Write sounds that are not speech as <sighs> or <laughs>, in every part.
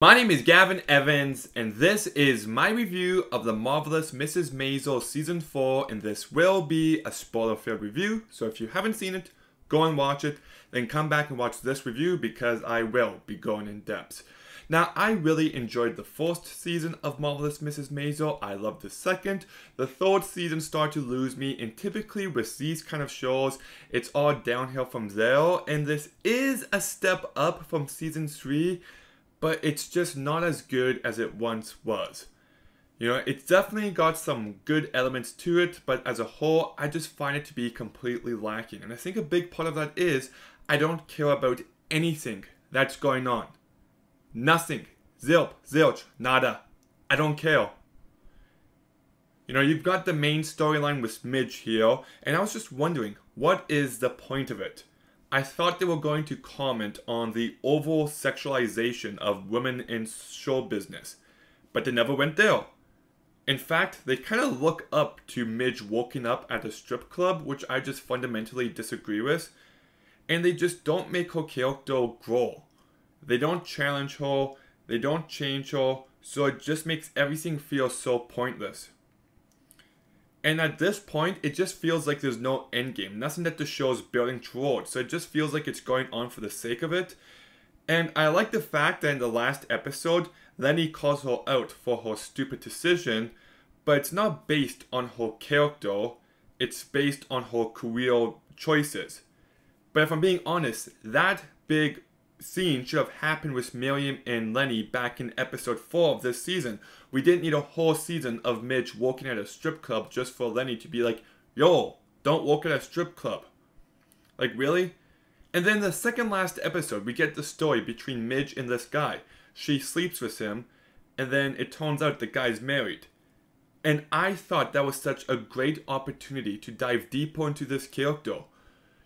My name is Gavin Evans, and this is my review of The Marvelous Mrs. Maisel Season 4, and this will be a spoiler-filled review, so if you haven't seen it, go and watch it, then come back and watch this review because I will be going in depth. Now, I really enjoyed the first season of Marvelous Mrs. Maisel. I loved the second. The third season started to lose me, and typically with these kind of shows, it's all downhill from there, and this is a step up from season 3, but it's just not as good as it once was. You know, it's definitely got some good elements to it, but as a whole, I just find it to be completely lacking. And I think a big part of that is I don't care about anything that's going on. Nothing. Zilp, zilch, nada. I don't care. You know, you've got the main storyline with Midge here, and I was just wondering, what is the point of it? I thought they were going to comment on the overall sexualization of women in show business, but they never went there. In fact, they kind of look up to Midge walking up at a strip club, which I just fundamentally disagree with, and they just don't make her grow. They don't challenge her, they don't change her, so it just makes everything feel so pointless. And at this point, it just feels like there's no end game. Nothing that the show is building towards. So it just feels like it's going on for the sake of it. And I like the fact that in the last episode, Lenny calls her out for her stupid decision, but it's not based on her character, it's based on her career choices. But if I'm being honest, that big scene should have happened with Miriam and Lenny back in episode 4 of this season. We didn't need a whole season of Midge working at a strip club just for Lenny to be like, yo, don't work at a strip club. Like, really? And then the second last episode, we get the story between Midge and this guy. She sleeps with him, and then it turns out the guy's married. And I thought that was such a great opportunity to dive deeper into this character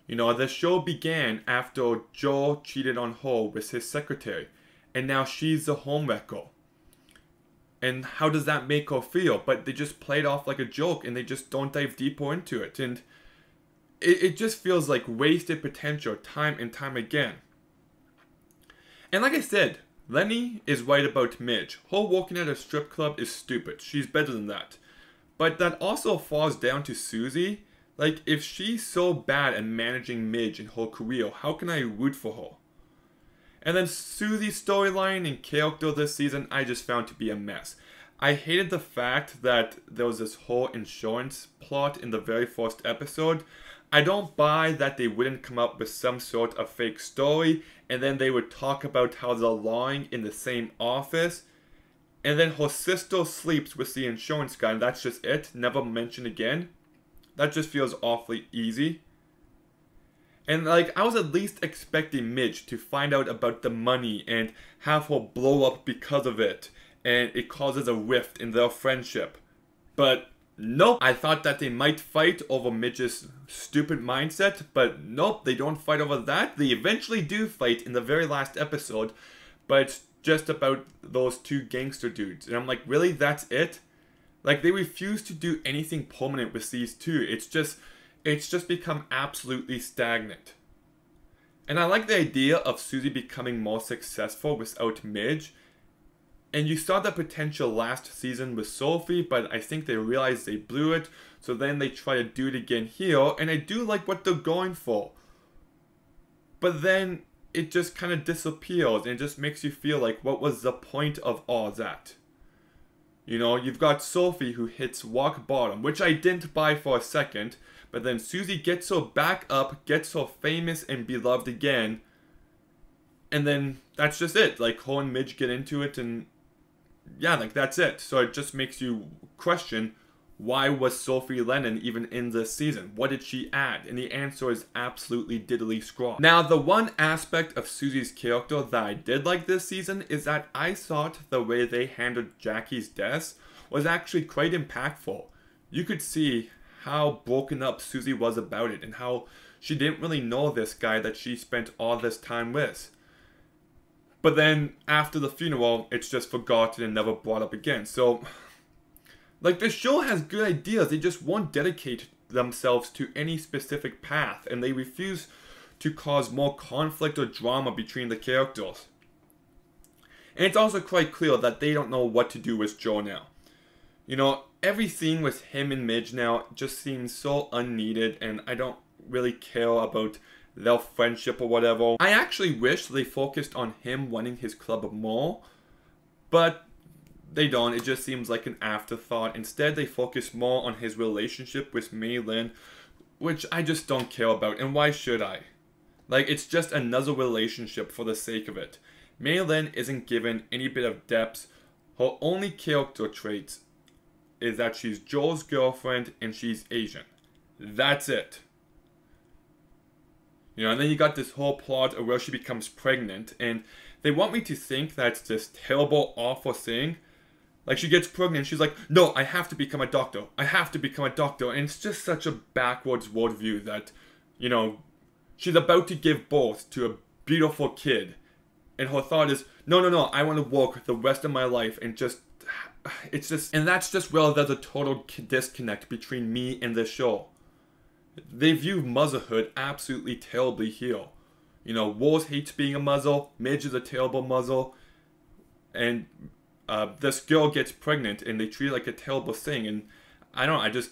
you know, the show began after Joel cheated on her with his secretary, and now she's the homewrecker. And how does that make her feel? But they just play it off like a joke and they just don't dive deeper into it. And it, it just feels like wasted potential time and time again. And like I said, Lenny is right about Midge. Her working at a strip club is stupid. She's better than that. But that also falls down to Susie like, if she's so bad at managing Midge in her career, how can I root for her? And then Susie's storyline in character this season, I just found to be a mess. I hated the fact that there was this whole insurance plot in the very first episode. I don't buy that they wouldn't come up with some sort of fake story and then they would talk about how they're lying in the same office. And then her sister sleeps with the insurance guy and that's just it, never mentioned again. That just feels awfully easy. And like I was at least expecting Midge to find out about the money and have her blow up because of it and it causes a rift in their friendship. But nope, I thought that they might fight over Midge's stupid mindset, but nope, they don't fight over that. They eventually do fight in the very last episode, but it's just about those two gangster dudes. And I'm like, really? That's it? Like they refuse to do anything permanent with these two. It's just it's just become absolutely stagnant. And I like the idea of Susie becoming more successful without Midge. And you saw the potential last season with Sophie, but I think they realized they blew it, so then they try to do it again here, and I do like what they're going for. But then it just kind of disappears, and it just makes you feel like, what was the point of all that? You know, you've got Sophie who hits rock bottom, which I didn't buy for a second, but then Susie gets her back up, gets her famous and beloved again, and then that's just it. Like, her and Midge get into it, and yeah, like that's it. So it just makes you question why was Sophie Lennon even in this season? What did she add? And the answer is absolutely diddly squat. Now, the one aspect of Susie's character that I did like this season is that I thought the way they handled Jackie's death was actually quite impactful. You could see how broken up Susie was about it and how she didn't really know this guy that she spent all this time with. But then after the funeral, it's just forgotten and never brought up again. So like the show has good ideas, they just won't dedicate themselves to any specific path, and they refuse to cause more conflict or drama between the characters. And it's also quite clear that they don't know what to do with Joe now. You know, every scene with him and Midge now just seems so unneeded, and I don't really care about their friendship or whatever. I actually wish they focused on him running his club more, but they don't. It just seems like an afterthought. Instead, they focus more on his relationship with Mei Lin, which I just don't care about, and why should I? Like, it's just another relationship for the sake of it. Mei Lin isn't given any bit of depth. Her only character traits is that she's Joel's girlfriend and she's Asian. That's it. You know, and then you got this whole plot of where she becomes pregnant, and they want me to think that's this terrible, awful thing. Like she gets pregnant, she's like, "No, I have to become a doctor. I have to become a doctor." And it's just such a backwards worldview that, you know, she's about to give birth to a beautiful kid, and her thought is, "No, no, no. I want to work the rest of my life and just." It's just, and that's just where there's a total disconnect between me and the show they view motherhood absolutely terribly here. You know, Wars hates being a muzzle, Midge is a terrible muzzle, and uh, this girl gets pregnant and they treat it like a terrible thing. And I don't I just,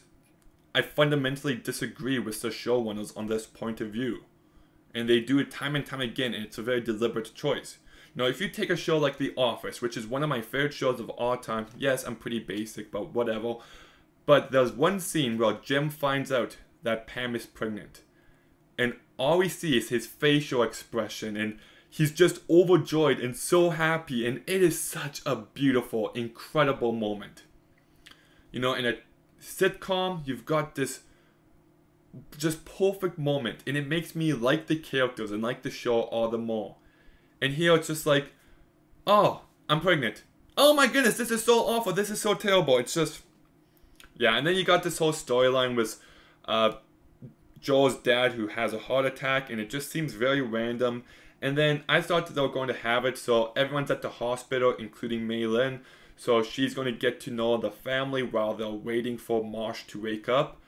I fundamentally disagree with the showrunners on this point of view. And they do it time and time again, and it's a very deliberate choice. Now, if you take a show like The Office, which is one of my favorite shows of all time, yes, I'm pretty basic, but whatever. But there's one scene where Jim finds out that Pam is pregnant. And all we see is his facial expression and he's just overjoyed and so happy and it is such a beautiful, incredible moment. You know, in a sitcom, you've got this just perfect moment and it makes me like the characters and like the show all the more. And here it's just like, oh, I'm pregnant. Oh my goodness, this is so awful. This is so terrible. It's just, yeah. And then you got this whole storyline with uh, Joel's dad who has a heart attack, and it just seems very random. And then I thought that they were going to have it, so everyone's at the hospital, including Mei Lin. So she's going to get to know the family while they're waiting for Marsh to wake up.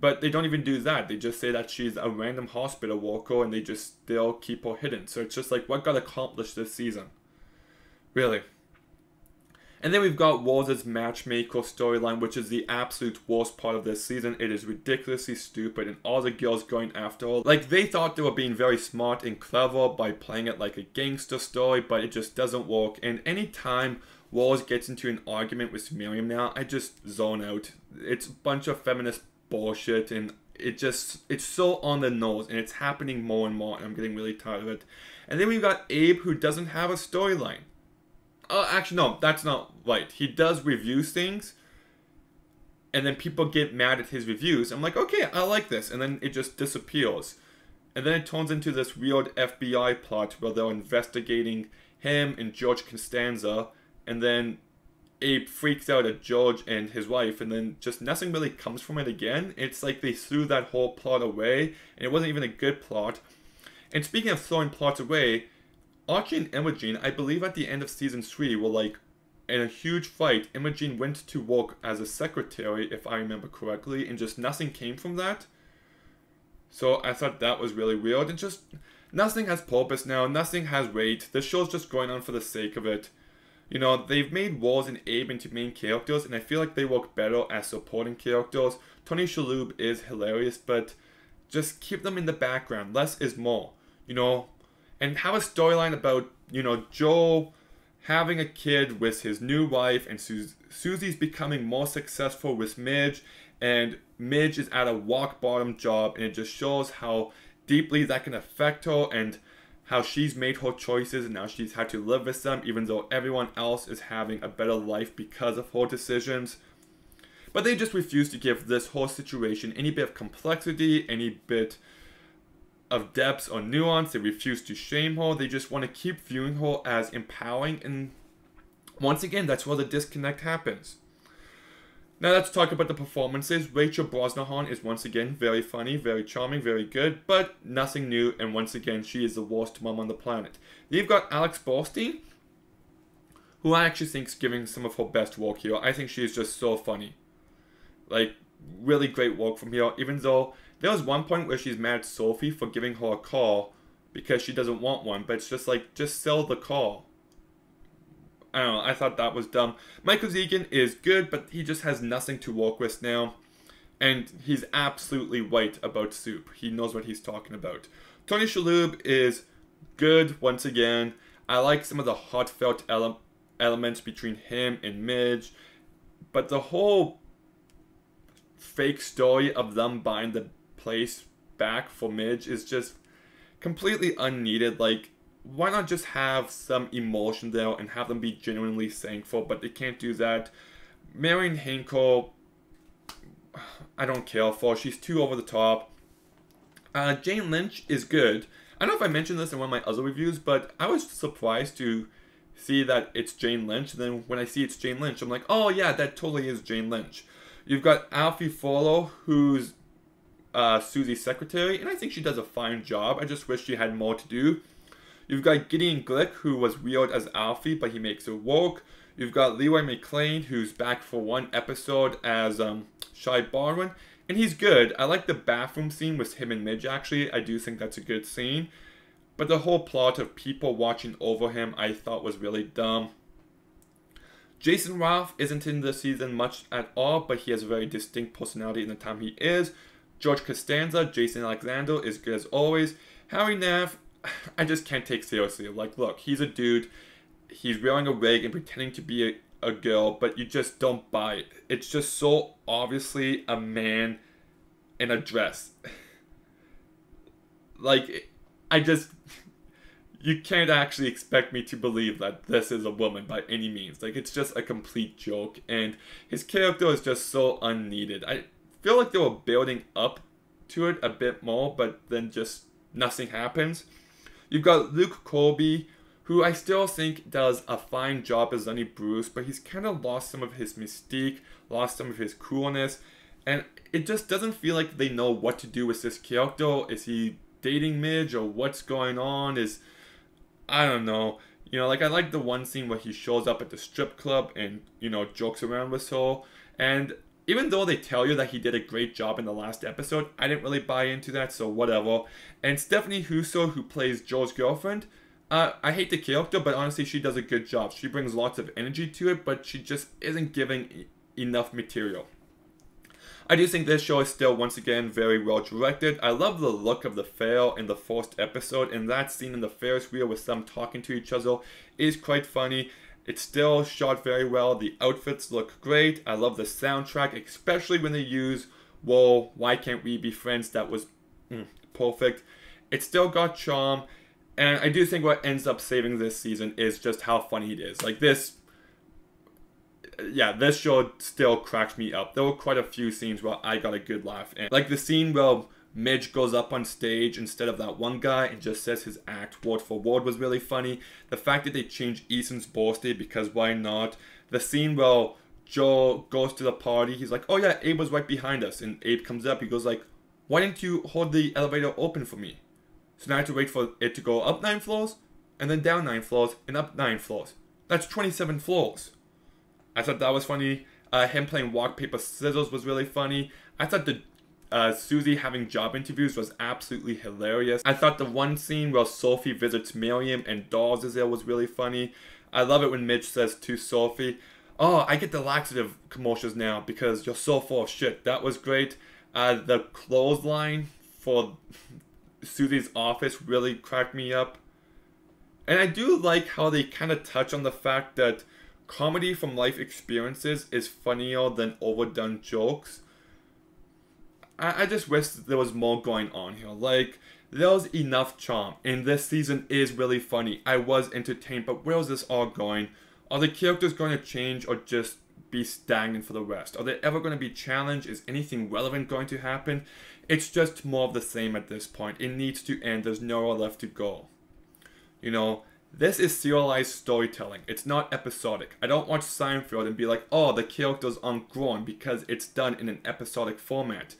But they don't even do that. They just say that she's a random hospital worker and they just still keep her hidden. So it's just like, what got accomplished this season? Really. And then we've got Wars' matchmaker storyline, which is the absolute worst part of this season. It is ridiculously stupid, and all the girls going after her. Like, they thought they were being very smart and clever by playing it like a gangster story, but it just doesn't work. And anytime Walls gets into an argument with Miriam now, I just zone out. It's a bunch of feminist bullshit, and it just, it's so on the nose, and it's happening more and more, and I'm getting really tired of it. And then we've got Abe, who doesn't have a storyline. Oh, actually, no, that's not right. He does review things, and then people get mad at his reviews. I'm like, okay, I like this, and then it just disappears. And then it turns into this weird FBI plot where they're investigating him and George Costanza, and then Abe freaks out at George and his wife, and then just nothing really comes from it again. It's like they threw that whole plot away, and it wasn't even a good plot. And speaking of throwing plots away, Archie and Imogene, I believe at the end of season 3, were like in a huge fight. Imogene went to work as a secretary, if I remember correctly, and just nothing came from that. So I thought that was really weird, and just nothing has purpose now, nothing has weight. The show's just going on for the sake of it. You know, they've made Walls and Abe into main characters, and I feel like they work better as supporting characters. Tony Shalhoub is hilarious, but just keep them in the background. Less is more. You know, and have a storyline about you know Joe having a kid with his new wife, and Sus- Susie's becoming more successful with Midge, and Midge is at a rock bottom job, and it just shows how deeply that can affect her and how she's made her choices and now she's had to live with them even though everyone else is having a better life because of her decisions. But they just refuse to give this whole situation any bit of complexity, any bit of depth or nuance. They refuse to shame her. They just want to keep viewing her as empowering. And once again, that's where the disconnect happens. Now let's talk about the performances. Rachel Brosnahan is once again very funny, very charming, very good, but nothing new. And once again, she is the worst mom on the planet. You've got Alex Borstein, who I actually think is giving some of her best work here. I think she is just so funny. Like, really great work from here, even though there was one point where she's mad at Sophie for giving her a call because she doesn't want one, but it's just like, just sell the call. I don't know. I thought that was dumb. Michael Zegen is good, but he just has nothing to walk with now. And he's absolutely white about soup. He knows what he's talking about. Tony Shalhoub is good once again. I like some of the heartfelt ele- elements between him and Midge. But the whole fake story of them buying the place back for Midge is just completely unneeded. Like, why not just have some emotion there and have them be genuinely thankful? But they can't do that. Marin Hinkle, <sighs> I don't care for. She's too over the top. Uh, Jane Lynch is good. I don't know if I mentioned this in one of my other reviews, but I was surprised to see that it's Jane Lynch. And then when I see it's Jane Lynch, I'm like, oh yeah, that totally is Jane Lynch. You've got Alfie Fuller, who's uh, Susie's secretary, and I think she does a fine job. I just wish she had more to do. You've got Gideon Glick, who was weird as Alfie, but he makes it work. You've got Leroy McClain, who's back for one episode as um, Shy Baldwin, and he's good. I like the bathroom scene with him and Midge, actually. I do think that's a good scene. But the whole plot of people watching over him, I thought was really dumb. Jason Ralph isn't in this season much at all, but he has a very distinct personality in the time he is. George Costanza, Jason Alexander is good as always. Hari Nef, <laughs> I just can't take seriously. Like, look, he's a dude. He's wearing a wig and pretending to be a, a girl, but you just don't buy it. It's just so obviously a man in a dress. <laughs> like, I just. <laughs> You can't actually expect me to believe that this is a woman by any means. Like, it's just a complete joke, and his character is just so unneeded. I feel like they were building up to it a bit more, but then just nothing happens. You've got Luke Kirby, who I still think does a fine job as Lenny Bruce, but he's kind of lost some of his mystique, lost some of his coolness, and it just doesn't feel like they know what to do with this character. Is he dating Midge or what's going on? Is I don't know. You know, like I like the one scene where he shows up at the strip club and you know jokes around with her, and even though they tell you that he did a great job in the last episode, I didn't really buy into that, so whatever. And Stephanie Houser, who plays Joe's girlfriend, uh, I hate the character, but honestly, she does a good job. She brings lots of energy to it, but she just isn't giving e- enough material. I do think this show is still, once again, very well directed. I love the look of the fair in the first episode, and that scene in the Ferris wheel with them talking to each other is quite funny. It's still shot very well. The outfits look great. I love the soundtrack, especially when they use Whoa, Why Can't We Be Friends? That was mm, perfect. It still got charm. And I do think what ends up saving this season is just how funny it is. Like this, yeah, this show still cracks me up. There were quite a few scenes where I got a good laugh. And like the scene where Midge goes up on stage instead of that one guy and just says his act word for word was really funny. The fact that they changed Ethan's birthday because why not? The scene where Joe goes to the party, he's like, "Oh yeah, Abe was right behind us," and Abe comes up. He goes like, "Why didn't you hold the elevator open for me?" So now I have to wait for it to go up nine floors, and then down nine floors, and up nine floors. That's 27 floors. I thought that was funny. Uh, him playing rock paper scissors was really funny. I thought the uh, Susie having job interviews was absolutely hilarious. I thought the one scene where Sophie visits Miriam and Dawes is there was really funny. I love it when Midge says to Sophie, "Oh, I get the laxative commercials now because you're so full of shit." That was great. Uh, the clothesline for Susie's office really cracked me up. And I do like how they kind of touch on the fact that comedy from life experiences is funnier than overdone jokes. I, I just wish there was more going on here. Like, there was enough charm, and this season is really funny. I was entertained, but where's this all going? Are the characters going to change or just be stagnant for the rest? Are they ever going to be challenged? Is anything relevant going to happen? It's just more of the same at this point. It needs to end. There's nowhere left to go. You know, this is serialized storytelling. It's not episodic. I don't watch Seinfeld and be like, oh, the characters aren't grown because it's done in an episodic format.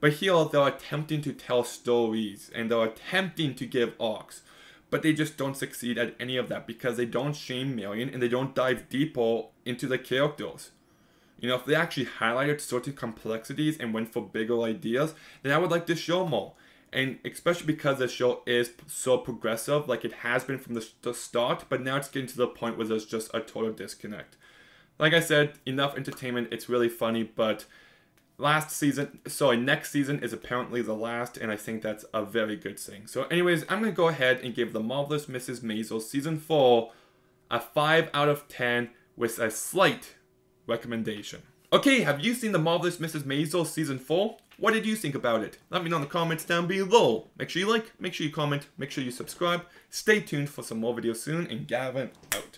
But here they're attempting to tell stories and they're attempting to give arcs. But they just don't succeed at any of that because they don't shame Marion and they don't dive deeper into the characters. You know, if they actually highlighted certain complexities and went for bigger ideas, then I would like to show more. and especially because the show is so progressive, like it has been from the, the start, but now it's getting to the point where there's just a total disconnect. Like I said, enough entertainment, it's really funny, but last season, sorry, next season is apparently the last, and I think that's a very good thing. So, anyways, I'm gonna go ahead and give The Marvelous Mrs. Maisel season 4 a 5 out of 10 with a slight recommendation. Okay, have you seen The Marvelous Mrs. Maisel season 4? What did you think about it? Let me know in the comments down below. Make sure you like, make sure you comment, make sure you subscribe. Stay tuned for some more videos soon, and Gavin out.